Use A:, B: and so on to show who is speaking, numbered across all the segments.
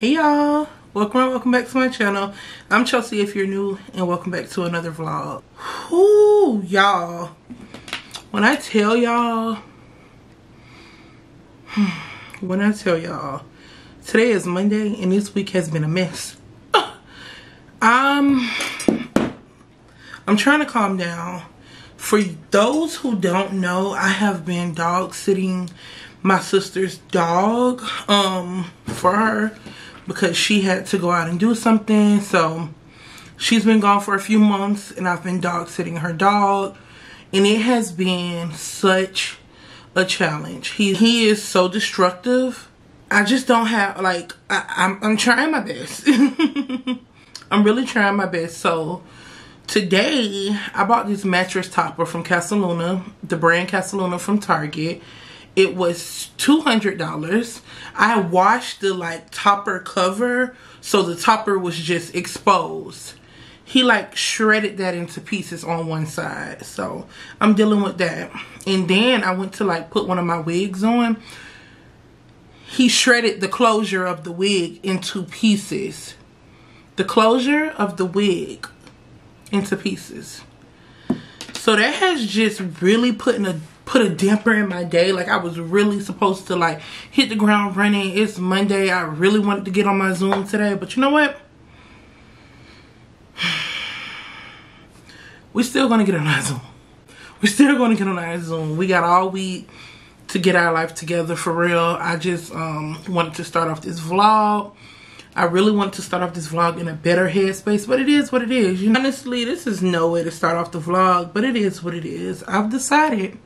A: Hey y'all, welcome welcome back to my channel. I'm Chelsie if you're new and welcome back to another vlog. Ooh, y'all. When I tell y'all, when I tell y'all, today is Monday and this week has been a mess. I'm, I'm trying to calm down. For those who don't know, I have been dog sitting my sister's dog um, for her because she had to go out and do something. So she's been gone for a few months and I've been dog sitting her dog. And it has been such a challenge. He, he is so destructive. I just don't have, like, I, I'm, I'm trying my best. I'm really trying my best. So today I bought this mattress topper from Casaluna, the brand Casaluna from Target it was $200 i washed the like topper cover so the topper was just exposed. He like shredded that into pieces on one side. So i'm dealing with that. And then i went to like put one of my wigs on. He shredded the closure of the wig into pieces. The closure of the wig into pieces. So that has just really put in a put a damper in my day. Like I was really supposed to like hit the ground running. It's Monday. I really wanted to get on my Zoom today. But you know what? We're still gonna get on our Zoom. We're still gonna get on our Zoom. We got all week to get our life together for real. I just um, wanted to start off this vlog. I really wanted to start off this vlog in a better headspace, but it is what it is. You know, honestly, this is no way to start off the vlog, but it is what it is. I've decided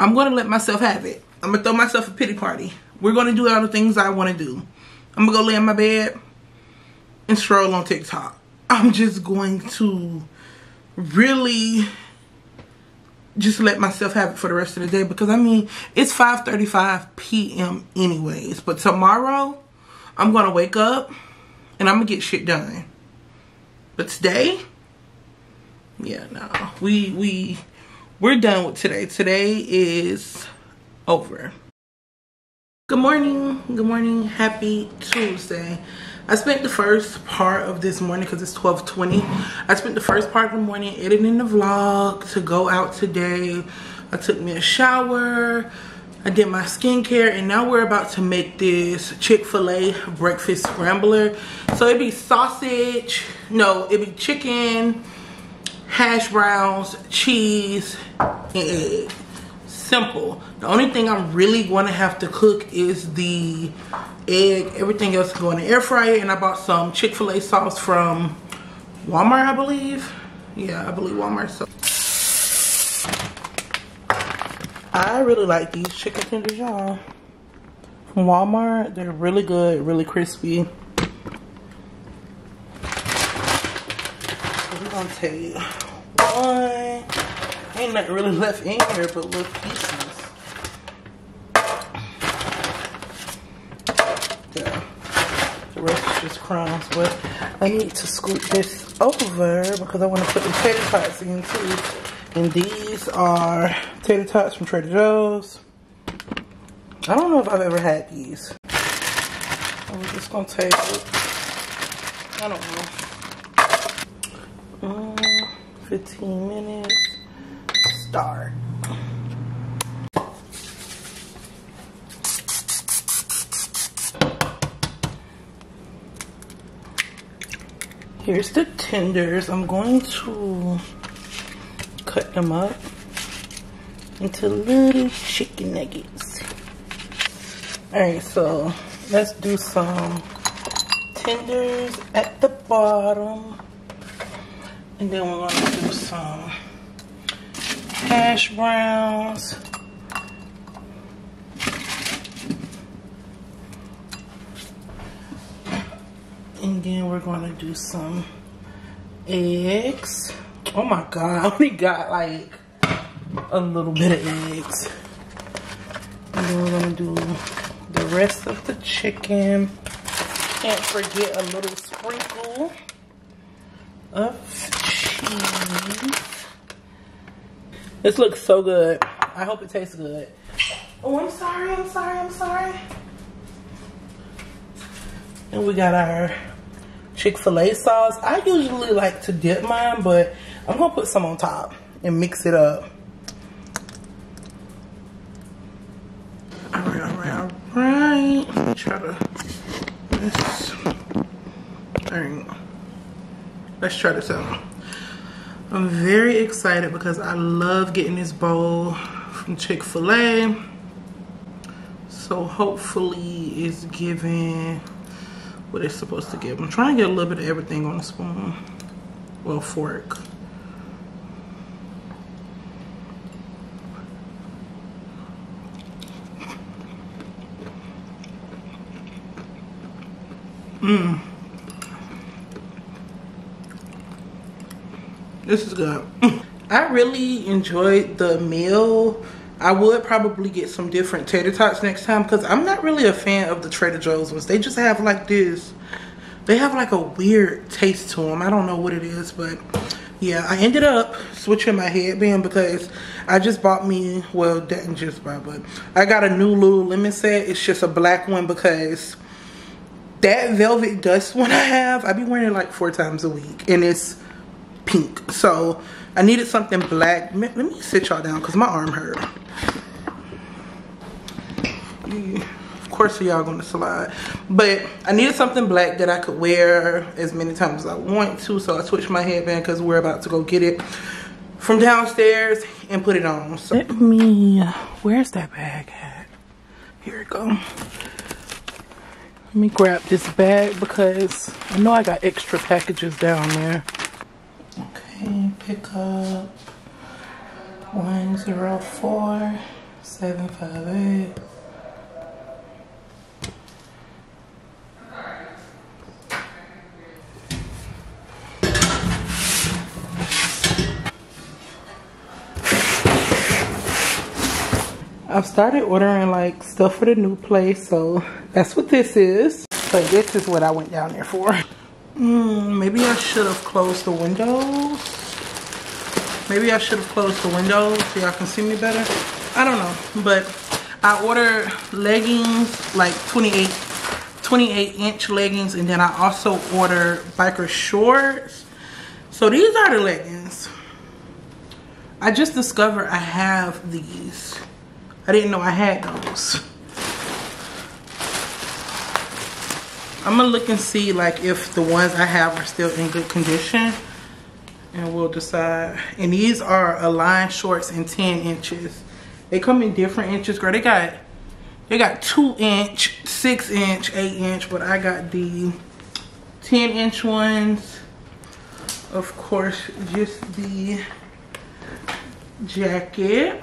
A: I'm going to let myself have it. I'm going to throw myself a pity party. We're going to do all the things I want to do. I'm going to go lay in my bed and stroll on TikTok. I'm just going to really just let myself have it for the rest of the day because I mean it's 5:35 p.m. anyways but tomorrow I'm gonna wake up and I'm gonna get shit done but today yeah no we we we're done with today. Today is over. Good morning. Good morning. Happy Tuesday. I spent the first part of this morning because it's 12:20. I spent the first part of the morning editing the vlog to go out today. I took me a shower. I did my skincare and now we're about to make this Chick-fil-A breakfast scrambler. So it'd be sausage, no, it'd be chicken, hash browns, cheese, and egg. Simple. The only thing I'm really going to have to cook is the egg. Everything else can go in the air fryer. And I bought some Chick-fil-A sauce from Walmart, I believe. Yeah, I believe Walmart. So I really like these chicken tenders, y'all. From Walmart. They're really good, really crispy. Gonna take one. Ain't nothing really left in here but little pieces. Yeah. The rest is just crumbs, but I need to scoop this over because I want to put the tater tots in too. And these are tater tots from Trader Joe's. I don't know if I've ever had these. I'm just gonna take it. I don't know. 15 minutes. Start. Here's the tenders. I'm going to cut them up into little chicken nuggets. Alright, so let's do some tenders at the bottom. And then we're gonna do some hash browns. And then we're gonna do some eggs. Oh my God, I only got like a little bit of eggs. And then we're gonna do the rest of the chicken. Can't forget a little sprinkle of Mm-hmm. this looks so good. I hope it tastes good. Oh, I'm sorry, I'm sorry, I'm sorry. And we got our Chick-fil-A sauce. I usually like to dip mine, but I'm gonna put some on top and mix it up. All right, all right, all right. Let me try to, let's. Let's try this out. I'm very excited because I love getting this bowl from Chick-fil-A. So hopefully it's giving what it's supposed to give. I'm trying to get a little bit of everything on the spoon. Well, fork. Mmm. This is good. I really enjoyed the meal. I would probably get some different tater tots next time because I'm not really a fan of the Trader Joe's ones. They just have like this, they have like a weird taste to them. I don't know what it is, but yeah, I ended up switching my headband because I just bought me, well, didn't just buy, but I got a new Lululemon set. It's just a black one because that velvet dust one I have, I be wearing it like four times a week and it's pink. So I needed something black. Let me sit y'all down because my arm hurt. Of course y'all gonna slide. But I needed something black that I could wear as many times as I want to. So I switched my headband because we're about to go get it from downstairs and put it on. So let me, where's that bag at? Here it go. Let me grab this bag because I know I got extra packages down there. Pick up 104758. I've started ordering like stuff for the new place, so that's what this is. But this is what I went down there for. Mm, maybe I should have closed the windows. Maybe I should have closed the windows so y'all can see me better. I don't know, but I ordered leggings, like 28, 28 inch leggings, and then I also ordered biker shorts. So these are the leggings. I just discovered I have these. I didn't know I had those. I'm gonna look and see like if the ones I have are still in good condition and we'll decide. And these are Align shorts in 10 inches. They come in different inches, girl. They got they got two inch, six inch, eight inch, but I got the 10 inch ones. Of course, just the jacket.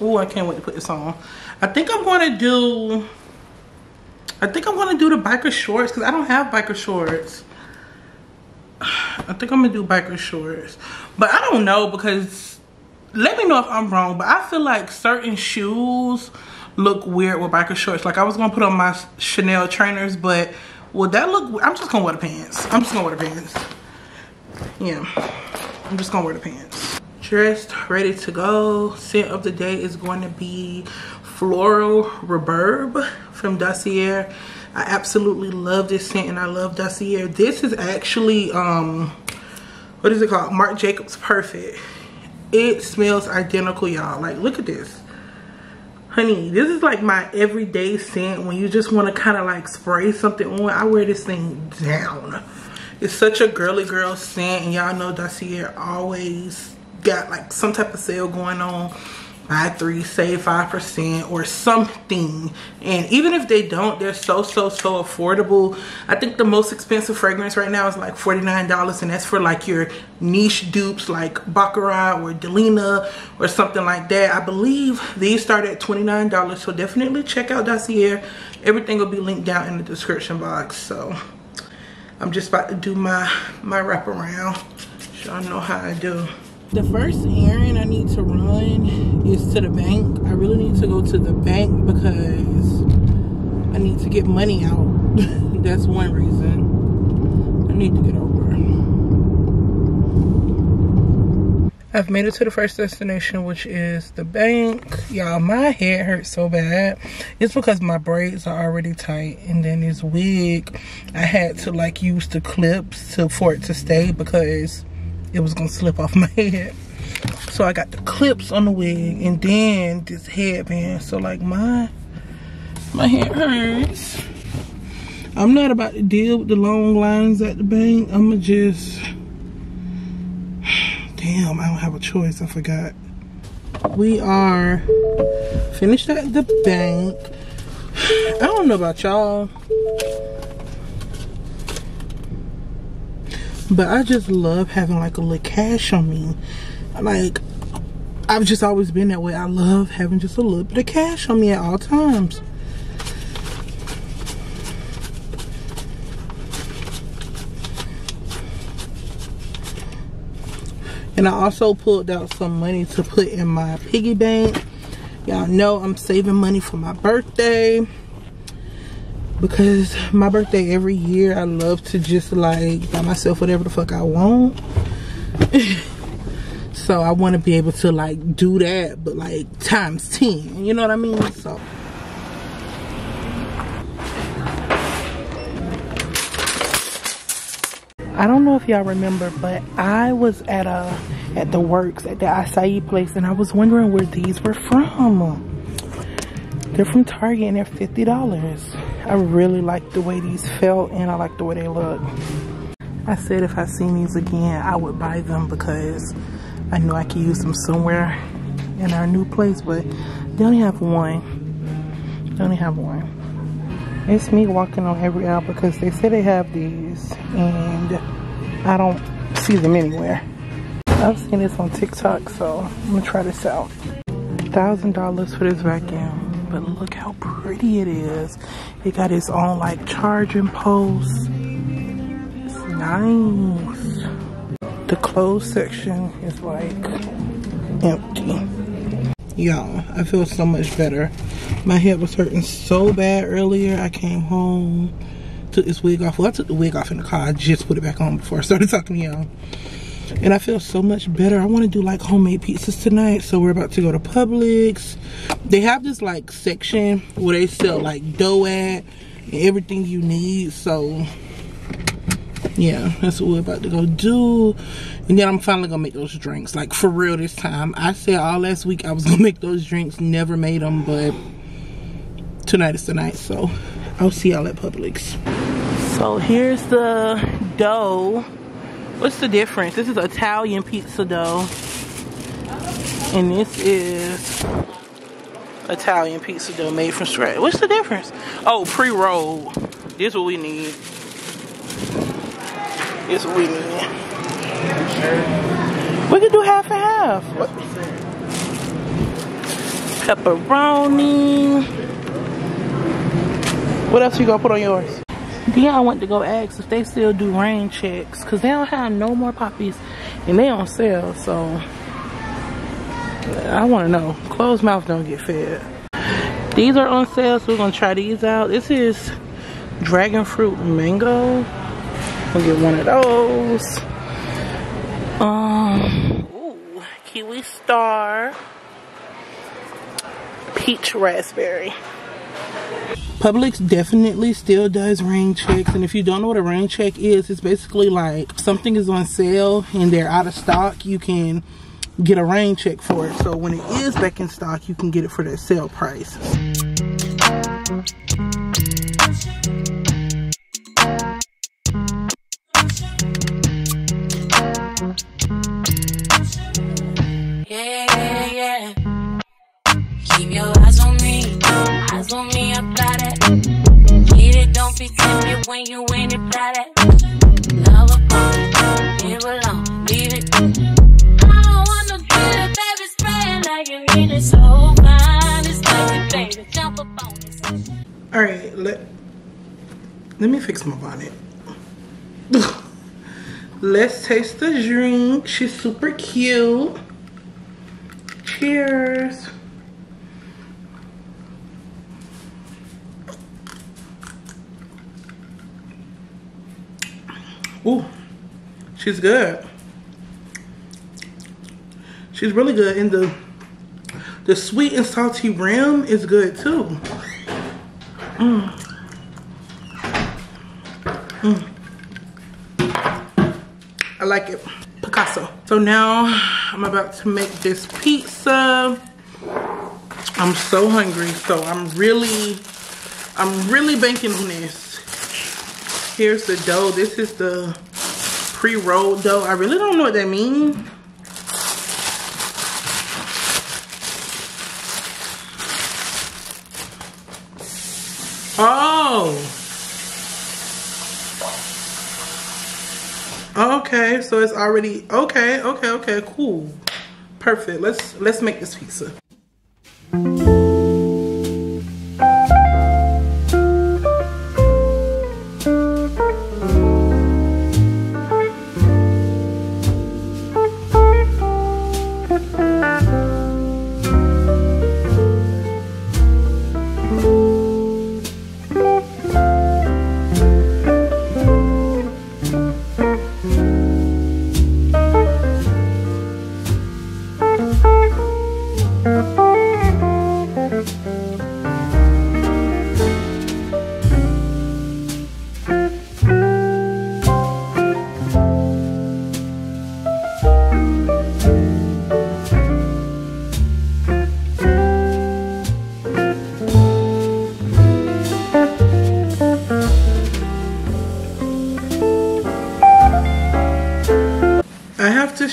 A: Oh, I can't wait to put this on. I think I'm gonna do I think I'm gonna do the biker shorts because I don't have biker shorts. I think I'm gonna do biker shorts. But I don't know because let me know if I'm wrong, but I feel like certain shoes look weird with biker shorts. Like I was gonna put on my Chanel trainers, but would that look I'm just gonna wear the pants. I'm just gonna wear the pants. Yeah. I'm just gonna wear the pants. Dressed, ready to go. Scent of the day is going to be Floral Rhubarb from Dossier. I absolutely love this scent and I love Dossier. This is actually, um, what is it called? Marc Jacobs Perfect. It smells identical, y'all. Like, look at this. Honey, this is like my everyday scent when you just want to kind of like spray something on. I wear this thing down. It's such a girly girl scent and y'all know Dossier always got like some type of sale going on buy three save five percent or something. And even if they don't they're so so so affordable. I think the most expensive fragrance right now is like 49 dollars and that's for like your niche dupes like baccarat or delina or something like that. I believe these start at 29 dollars so definitely check out dossier. Everything will be linked down in the description box. So i'm just about to do my my wraparound. Y'all know how i do the first errand I need to run is to the bank. I really need to go to the bank because I need to get money out. That's one reason. I need to get over. I've made it to the first destination, which is the bank. Y'all, my head hurts so bad. It's because my braids are already tight. And then this wig, I had to like use the clips to for it to stay because it was gonna slip off my head. So I got the clips on the wig and then this headband. So like my, my head hurts. I'm not about to deal with the long lines at the bank. I'ma just Damn, I don't have a choice. I forgot. We are finished at the bank. I don't know about y'all. But I just love having like a little cash on me. Like, I've just always been that way. I love having just a little bit of cash on me at all times. And I also pulled out some money to put in my piggy bank. Y'all know I'm saving money for my birthday. Because my birthday every year, I love to just like buy myself whatever the fuck I want. so I want to be able to like do that, but like times 10. You know what I mean? So. I don't know if y'all remember, but I was at a at the works at the acai place and I was wondering where these were from. They're from Target and they're $50. I really like the way these felt and I like the way they look. I said if I seen these again, I would buy them because I know I could use them somewhere in our new place, but they only have one. They only have one. It's me walking on every aisle because they say they have these and I don't see them anywhere. I've seen this on TikTok, so I'm gonna try this out. Thousand dollars for this vacuum, but look how pretty it is. It got its own like charging post. It's nice. The clothes section is like empty. Y'all, I feel so much better. My head was hurting so bad earlier. I came home, took this wig off. Well, I took the wig off in the car. I just put it back on before I started talking to y'all. And I feel so much better. I want to do like homemade pizzas tonight. So we're about to go to Publix. They have this like section where they sell like dough at and everything you need. So yeah, that's what we're about to go do. And then I'm finally gonna make those drinks. Like for real this time. I said all last week I was gonna make those drinks, never made them, but tonight is the night. So I'll see y'all at Publix. So here's the dough. What's the difference? This is Italian pizza dough. And this is Italian pizza dough made from scratch. What's the difference? Oh, pre-roll. This is what we need. This is what we need. We could do half and half. Pepperoni. What else you gonna put on yours? Then I went to go ask if they still do rain checks because they don't have no more poppies and they on sale. So I want to know. Closed mouth don't get fed. These are on sale, so we're gonna try these out. This is dragon fruit mango. We'll get one of those. Um, ooh, kiwi star, peach raspberry. Publix definitely still does rain checks. And if you don't know what a rain check is, it's basically like something is on sale and they're out of stock. You can get a rain check for it. So when it is back in stock, you can get it for that sale price. When you in it. Love it, alone, leave it. I don't want no good, baby, like you it so fine. It's baby, jump. All right, let let me fix my bonnet. Let's taste the drink. She's super cute. Cheers. Ooh, she's good. She's really good. And the the sweet and salty rim is good too. Mm. Mm. I like it. Picasso. So now I'm about to make this pizza. I'm so hungry, so I'm really, I'm really banking on this. Here's the dough. This is the pre-rolled dough. I really don't know what that means. Oh. Okay, so it's already okay, okay, okay, cool. Perfect. Let's let's make this pizza.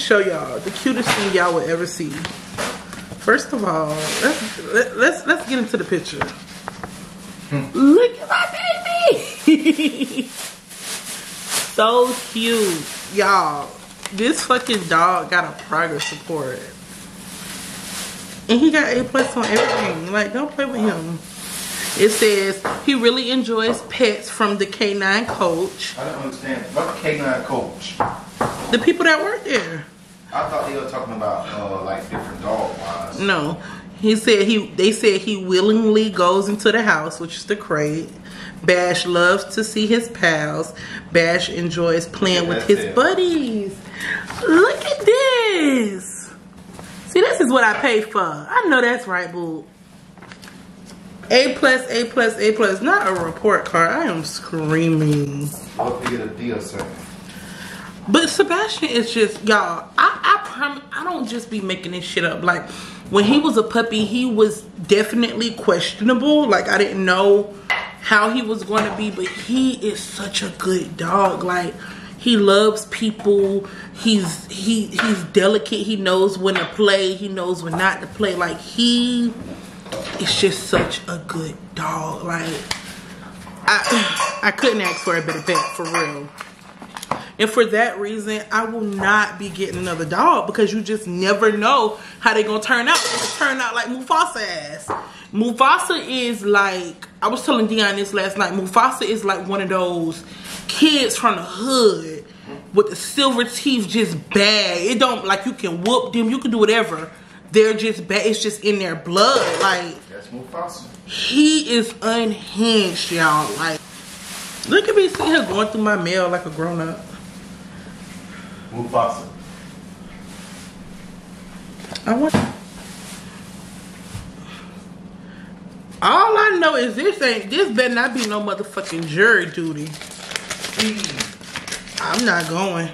A: Show y'all the cutest thing y'all will ever see. First of all, let's let, let's let's get into the picture. Hmm. Look at my baby. so cute, y'all. This fucking dog got a progress report, and he got A plus on everything. Like, don't play with him. It says he really enjoys pets from the K9 coach.
B: I don't understand. What K9 coach?
A: The people that work there.
B: I thought they were talking about uh, like different dog wise.
A: No, he said he. They said he willingly goes into the house, which is the crate. Bash loves to see his pals. Bash enjoys playing yeah, with his it. buddies. Look at this. See, this is what I pay for. I know that's right, boo. A plus, A plus, A plus. Not a report card. I am screaming.
B: I hope you get a deal, sir.
A: But Sebastian is just y'all. I I I don't just be making this shit up. Like when he was a puppy, he was definitely questionable. Like I didn't know how he was going to be, but he is such a good dog. Like he loves people. He's he he's delicate. He knows when to play. He knows when not to play. Like he is just such a good dog. Like I I couldn't ask for a better pet for real. And for that reason, I will not be getting another dog because you just never know how they're gonna turn out. They turn out like Mufasa ass. Mufasa is like, I was telling Dion this last night, Mufasa is like one of those kids from the hood with the silver teeth just bad. It don't, like you can whoop them, you can do whatever. They're just bad, it's just in their blood. Like,
B: that's Mufasa.
A: He is unhinged, y'all. Like, look at me sitting here going through my mail like a grown up. I want. All I know is this ain't this better not be no motherfucking jury duty. I'm not going.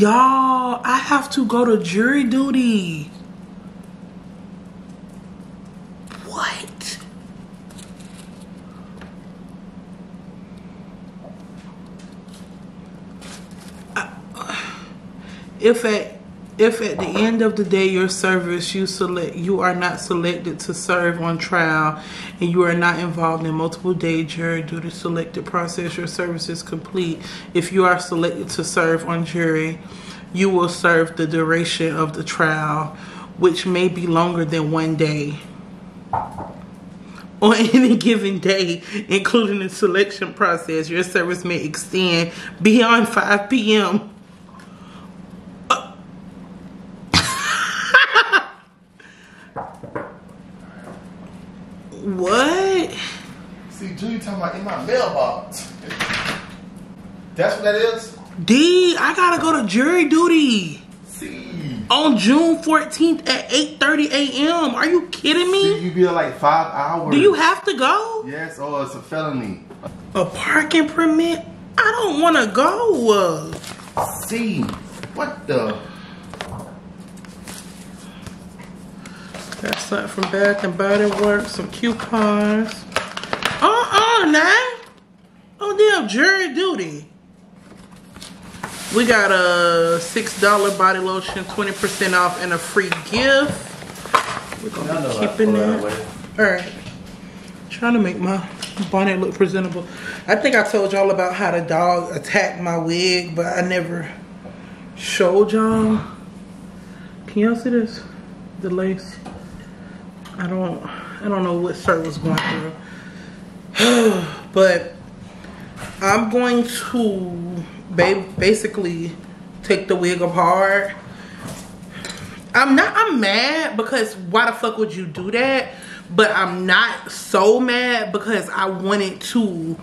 A: Y'all, I have to go to jury duty. What? Uh, if at if at the end of the day your service you select you are not selected to serve on trial and you are not involved in multiple day jury due to selected process your service is complete if you are selected to serve on jury you will serve the duration of the trial which may be longer than one day on any given day, including the selection process, your service may extend beyond 5 p.m.
B: bell mailbox? That's what that is?
A: D, I gotta go to jury duty
B: See.
A: on June 14th at 8.30 a.m. Are you kidding me?
B: See, you be like five hours.
A: Do you have to go?
B: Yes, oh, it's a felony.
A: A parking permit? I don't want to go.
B: See, what the?
A: Got something from Bath and Body Works, some coupons. Uh-uh, now. Oh, damn, jury duty. We got a $6 body lotion, 20% off, and a free gift. We're going to be keeping that. All right. Trying to make my bonnet look presentable. I think I told y'all about how the dog attacked my wig, but I never showed y'all. Can y'all see this? The lace. I don't I don't know what Sir was going through. but I'm going to ba basically take the wig apart. I'm not I'm mad because why the fuck would you do that? But I'm not so mad because I wanted to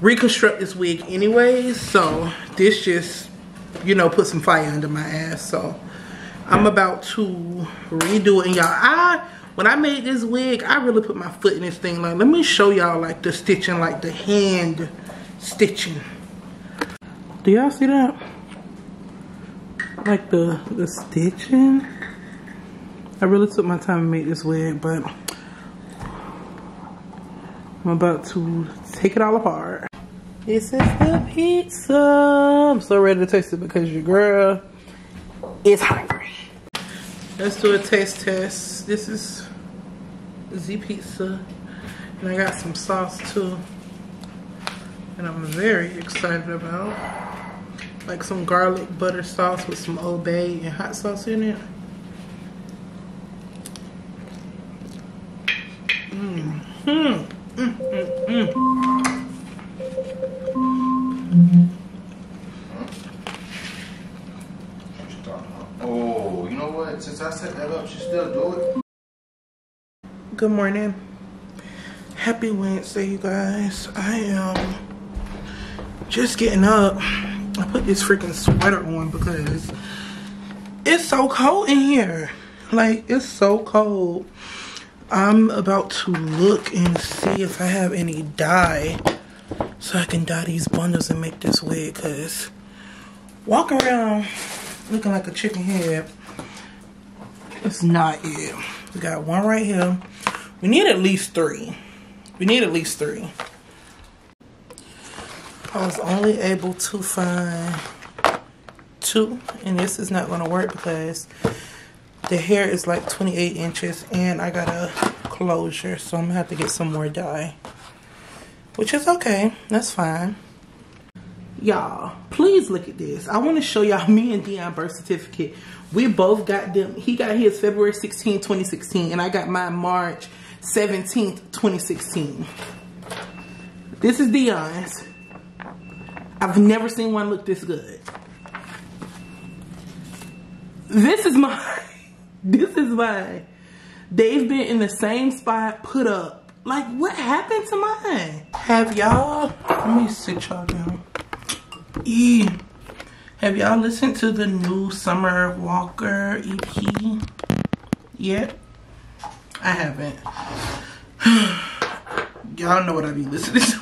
A: reconstruct this wig anyways. So this just, you know, put some fire under my ass. So I'm about to redo it. And y'all, I when I made this wig, I really put my foot in this thing. Like, let me show y'all like the stitching, like the hand stitching. Do y'all see that? Like the the stitching. I really took my time to make this wig, but I'm about to take it all apart. This is the pizza. I'm so ready to taste it because your girl is hungry. Let's do a taste test. This is Z Pizza. And I got some sauce too. And I'm very excited about. Like some garlic butter sauce with some Old Bay and hot sauce in it. Mmm. Mm. Mm, mm, mm.
B: Oh, you know what? Since I set that up, she still do it.
A: Good morning. Happy Wednesday, you guys. I am just getting up. I put this freaking sweater on because it's so cold in here. Like, it's so cold. I'm about to look and see if I have any dye so I can dye these bundles and make this wig because walking around looking like a chicken head it's not it. We got one right here. We need at least three. We need at least three. I was only able to find two and this is not going to work because the hair is like 28 inches and I got a closure so I'm gonna have to get some more dye which is okay. That's fine. Y'all please look at this. I want to show y'all me and Dion birth certificate. We both got them. He got his February 16 2016 and I got mine March 17th 2016 this is Dion's I've never seen one look this good this is my this is mine. They've been in the same spot put up. Like, what happened to mine? Have y'all, let me sit y'all down. Yeah. Have y'all listened to the new Summer Walker EP yet? I haven't. y'all know what I be listening to.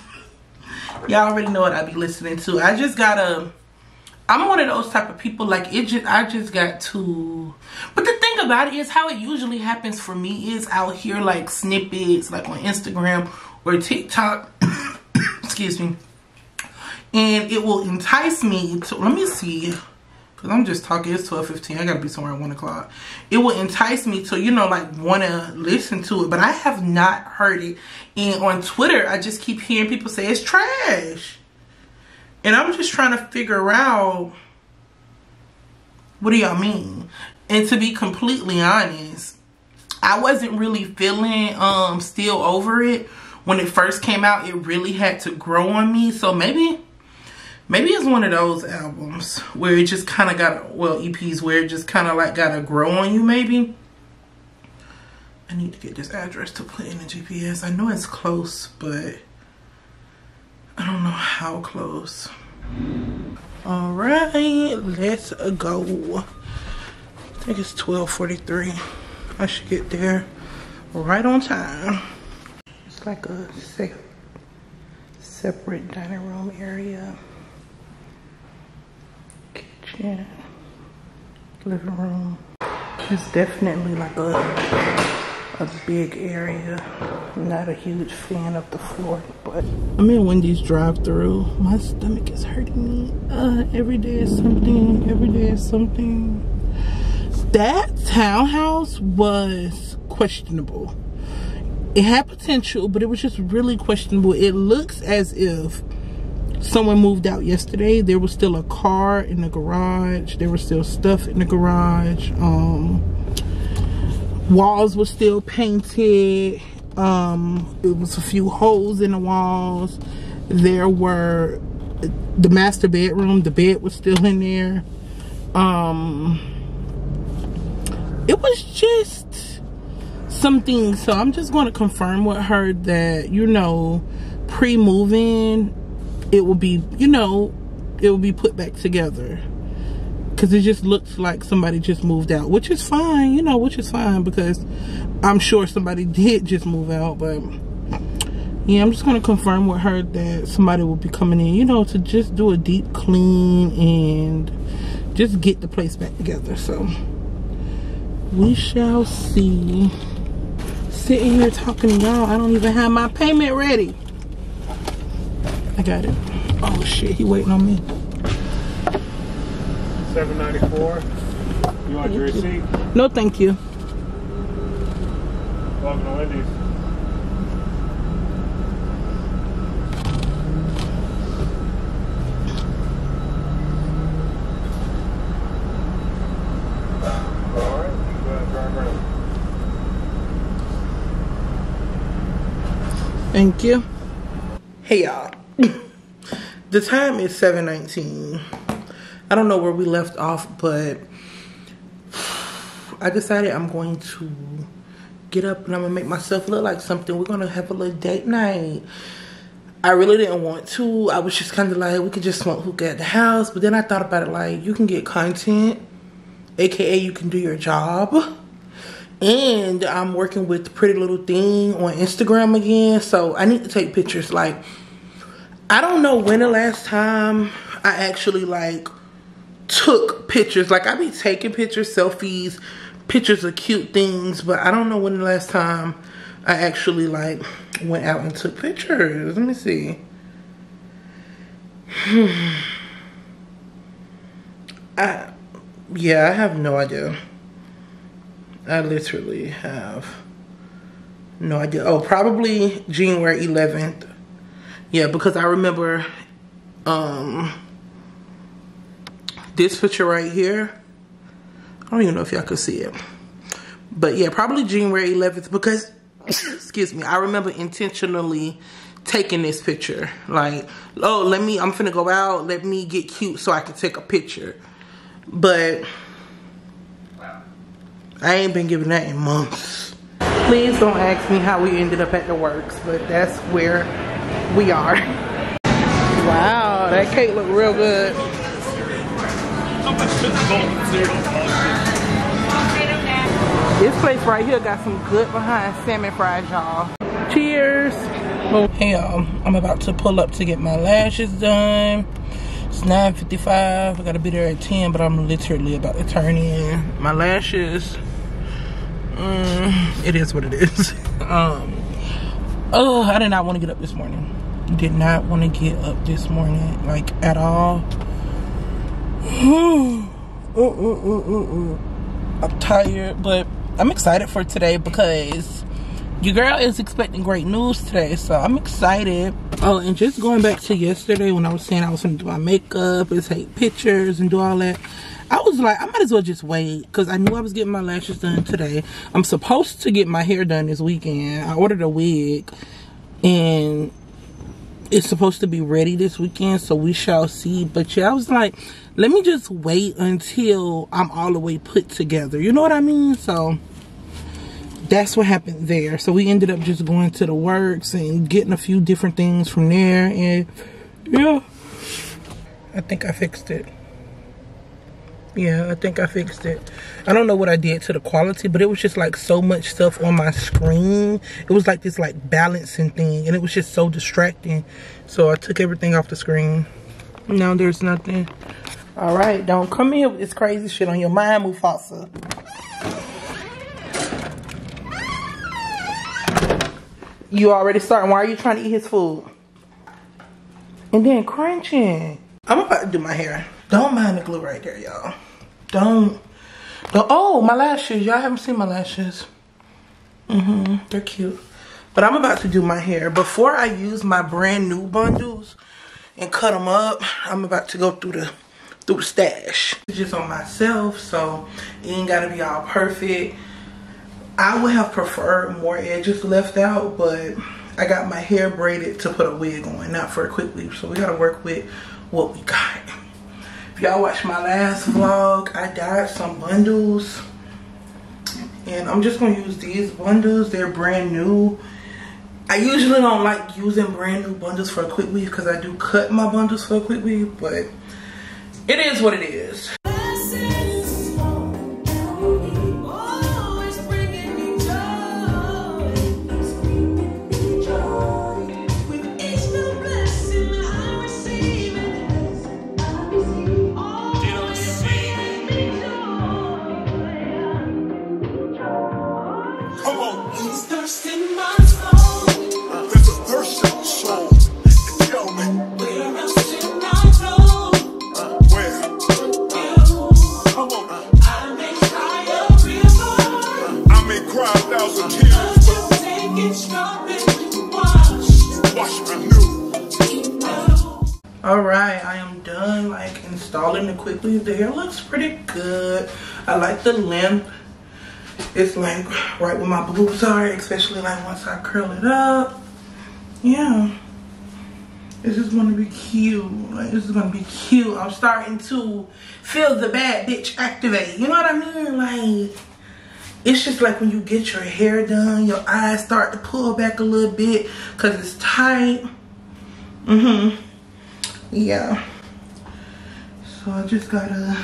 A: y'all already know what I be listening to. I just gotta I'm one of those type of people like it just I just got to but the thing about it is how it usually happens for me is I'll hear like snippets like on Instagram or TikTok excuse me and it will entice me to let me see because I'm just talking it's 12:15 I gotta be somewhere at 1 o'clock it will entice me to you know like want to listen to it but I have not heard it and on Twitter I just keep hearing people say it's trash and I'm just trying to figure out what do y'all mean? And to be completely honest, I wasn't really feeling um still over it when it first came out. It really had to grow on me. So maybe maybe it's one of those albums where it just kind of got well EPs where it just kind of like got to grow on you maybe. I need to get this address to put in the GPS. I know it's close, but I don't know how close. All right, let's go. I think it's 12:43. I should get there right on time. It's like a se separate dining room area, kitchen, living room. It's definitely like a a big area. I'm not a huge fan of the floor, but I'm in Wendy's drive-through. My stomach is hurting me. Uh, every day is something. Every day is something. That townhouse was questionable. It had potential, but it was just really questionable. It looks as if someone moved out yesterday. There was still a car in the garage. There was still stuff in the garage. Um, walls were still painted um it was a few holes in the walls there were the master bedroom the bed was still in there um it was just something so i'm just going to confirm with her that you know pre-moving it will be you know it will be put back together. Because it just looks like somebody just moved out which is fine you know which is fine because i'm sure somebody did just move out but yeah i'm just going to confirm with her that somebody will be coming in you know to just do a deep clean and just get the place back together. So we shall see. Sitting here talking y'all i don't even have my payment ready i got it oh shit he waiting on me
C: 794. You want your receipt?
A: no thank you
C: Welcome to Wendy's. All right, go ahead, drive around.
A: Thank you. Hey y'all. The time is 7:19. I don't know where we left off, but I decided I'm going to get up and I'm gonna make myself look like something. We're gonna have a little date night. I really didn't want to. I was just kind of like, we could just smoke hookah at the house. But then I thought about it like, you can get content, aka you can do your job. And I'm working with Pretty Little Thing on Instagram again. So I need to take pictures. Like, I don't know when the last time I actually like took pictures. Like I be taking pictures, selfies, pictures of cute things, but I don't know when the last time I actually like went out and took pictures. Let me see. I yeah, I have no idea. I literally have no idea. Oh, probably January 11th. Yeah, because I remember um this picture right here. I don't even know if y'all could see it. But yeah, probably January 11th because, excuse me, I remember intentionally taking this picture. Like, oh, let me, I'm finna go out, let me get cute so I can take a picture. But I ain't been giving that in months. Please don't ask me how we ended up at the works, but that's where we are. Wow, that cake look real good. This place right here got some good behind salmon fries, y'all. Cheers. Hey y'all, I'm about to pull up to get my lashes done. It's 9.55, I gotta be there at 10, but I'm literally about to turn in my lashes. Mm, it is what it is. um, oh, I did not want to get up this morning. Did not want to get up this morning, like at all. I'm tired, but I'm excited for today because your girl is expecting great news today, so I'm excited. Oh, and just going back to yesterday when I was saying I was gonna do my makeup and take pictures and do all that. I was like, I might as well just wait because I knew I was getting my lashes done today. I'm supposed to get my hair done this weekend. I ordered a wig and it's supposed to be ready this weekend, so we shall see. But yeah, I was like, let me just wait until I'm all the way put together. You know what I mean? So that's what happened there. So we ended up just going to the works and getting a few different things from there. And yeah, I think I fixed it. Yeah, I think I fixed it. I don't know what I did to the quality, but it was just like so much stuff on my screen. It was like this like balancing thing and it was just so distracting. So I took everything off the screen. Now there's nothing. All right, don't come in with this crazy shit on your mind, Mufasa. You already starting. Why are you trying to eat his food? And then crunching. I'm about to do my hair. Don't mind the glue right there, y'all. Don't, don't. Oh, my lashes. Y'all haven't seen my lashes. Mm-hmm. They're cute. But I'm about to do my hair. Before I use my brand new bundles and cut them up, I'm about to go through the through the stash. Just on myself, so it ain't gotta be all perfect. I would have preferred more edges left out, but I got my hair braided to put a wig on, not for a quick weave. So we gotta work with what we got. If y'all watched my last vlog, I dyed some bundles. And I'm just gonna use these bundles. They're brand new. I usually don't like using brand new bundles for a quick weave because I do cut my bundles for a quick weave, but it is what it is.
D: The.
A: The hair looks pretty good. I like the length. It's like right where my boobs are, especially like once I curl it up. Yeah. This is gonna be cute. Like this is gonna be cute. I'm starting to feel the bad bitch activate. You know what I mean? Like it's just like when you get your hair done, your eyes start to pull back a little bit because it's tight. Mm-hmm. Yeah. So I just gotta.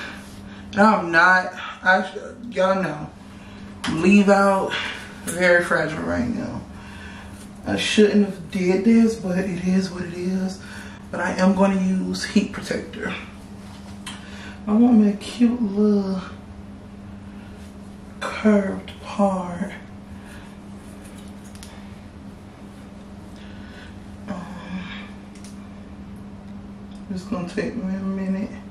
A: No, I'm not. I y'all know. Leave out very fragile right now. I shouldn't have did this, but it is what it is. But I am going to use heat protector. I want me a cute little curved part. Um, it's gonna take me a minute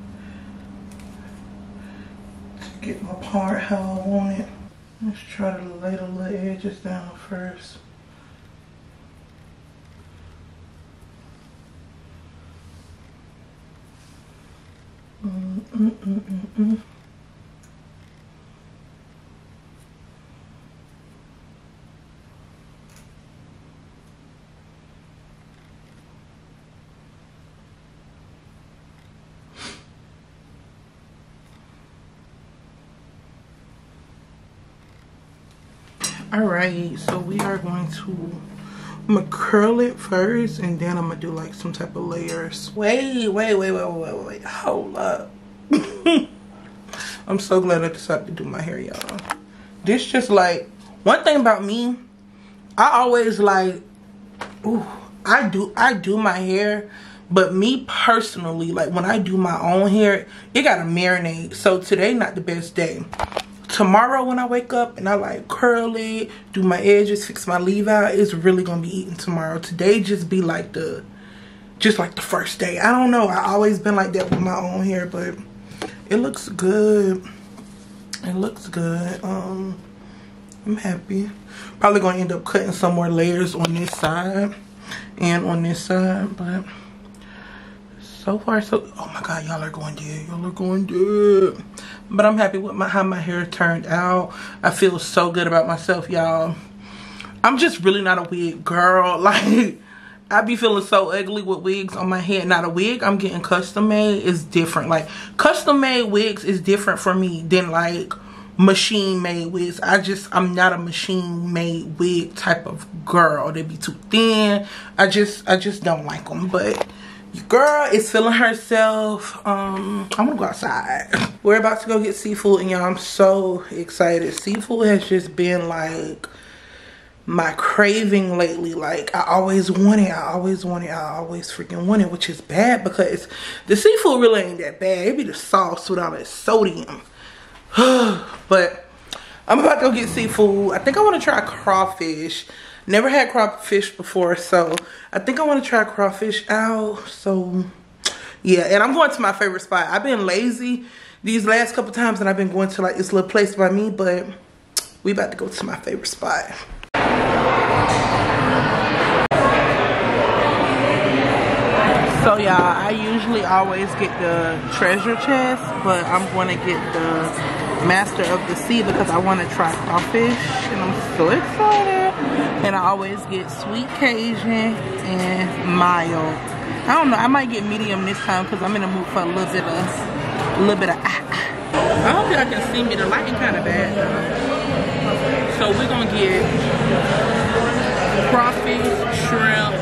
A: get my part how I want it. Let's try to lay the little edges down first. Mm, mm, mm, mm, mm. All right, so we are going to, I'm gonna curl it first and then I'm gonna do like some type of layers. Wait, wait, wait, wait, wait, wait, wait, hold up. I'm so glad I decided to do my hair, y'all. This just like, one thing about me, I always like, ooh, I do, I do my hair, but me personally, like when I do my own hair, it gotta marinate. So today not the best day tomorrow when I wake up and I like curl it, do my edges, fix my leave out, it's really gonna be eating tomorrow. Today just be like the, just like the first day. I don't know. I always been like that with my own hair, but it looks good. It looks good. Um, I'm happy. Probably gonna end up cutting some more layers on this side and on this side, but so far so oh my god y'all are going dead y'all are going dead but i'm happy with my how my hair turned out i feel so good about myself y'all i'm just really not a wig girl like i be feeling so ugly with wigs on my head not a wig i'm getting custom made is different like custom made wigs is different for me than like machine made wigs. I just I'm not a machine made wig type of girl. They be too thin. I just I just don't like them. But girl is feeling herself. Um, I'm gonna go outside. We're about to go get seafood, and y'all, I'm so excited. Seafood has just been like my craving lately. Like I always want it. I always want it. I always freaking want it, which is bad because the seafood really ain't that bad. It be the sauce with all that sodium. but I'm about to go get seafood. I think I want to try crawfish. Never had crawfish before, so I think I want to try crawfish out. So yeah, and I'm going to my favorite spot. I've been lazy these last couple times, and I've been going to like this little place by me, but we about to go to my favorite spot. So y'all, I usually always get the treasure chest, but I'm gonna get the master of the sea because I want to try crawfish, and I'm so excited. And I always get sweet Cajun and mild. I don't know, I might get medium this time because I'm in the mood for a little bit of, a little bit of. Ah. I hope y'all can see me. The lighting kind of bad though. So we're gonna get crawfish, shrimp,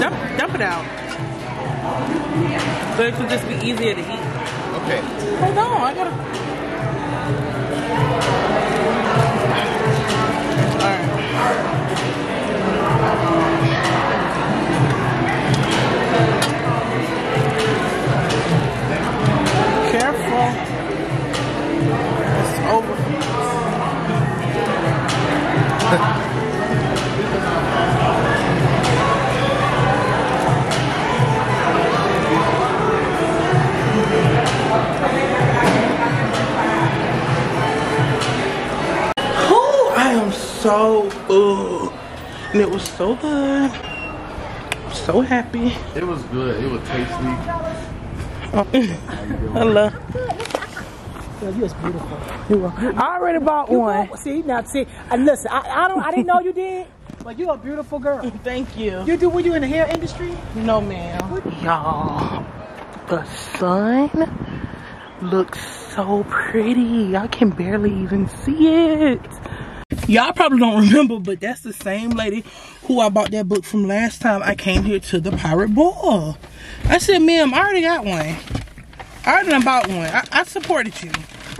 A: Dump, dump it out. So it could just be easier to eat.
B: Okay.
A: Hold on, I gotta. Alright. Careful. It's over. so full. And it was so good. I'm so happy.
B: It was good. It was tasty.
A: Hello.
E: Girl, you was beautiful.
A: I already bought one.
E: See now, see, and listen, I, I don't, I didn't know you did, but you're a beautiful girl.
A: Thank you.
E: You do? Were you in the hair industry?
A: No, ma'am. Y'all, the sun looks so pretty. I can barely even see it. Y'all probably don't remember, but that's the same lady who I bought that book from last time I came here to the Pirate Ball. I said, ma'am, I already got one. I already bought one. I, I supported you.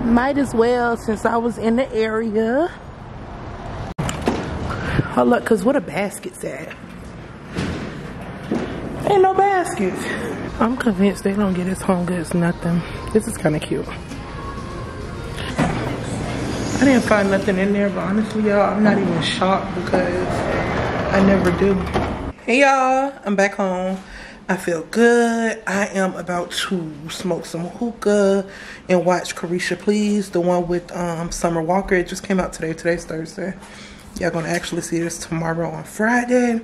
A: Might as well since I was in the area. Oh, look, because what a basket's at. Ain't no baskets. I'm convinced they don't get as home goods nothing. This is kind of cute. I didn't find nothing in there, but honestly, y'all, I'm not even shocked because I never do. Hey, y'all, I'm back home. I feel good. I am about to smoke some hookah and watch Caresha Please, the one with um, Summer Walker. It just came out today. Today's Thursday. Y'all gonna actually see this tomorrow on Friday.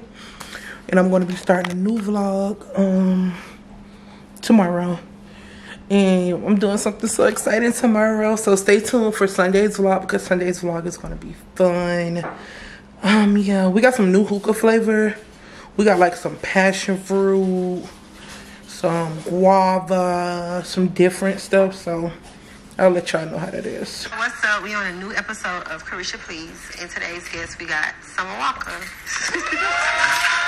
A: And I'm gonna be starting a new vlog um, tomorrow. And I'm doing something so exciting tomorrow. So stay tuned for Sunday's vlog because Sunday's vlog is gonna be fun. Um, yeah, we got some new hookah flavor. We got like some passion fruit, some guava, some different stuff. So I'll let y'all know how that is.
F: What's up? We on a new episode of Caresha Please. And today's guest, we got Summer Walker.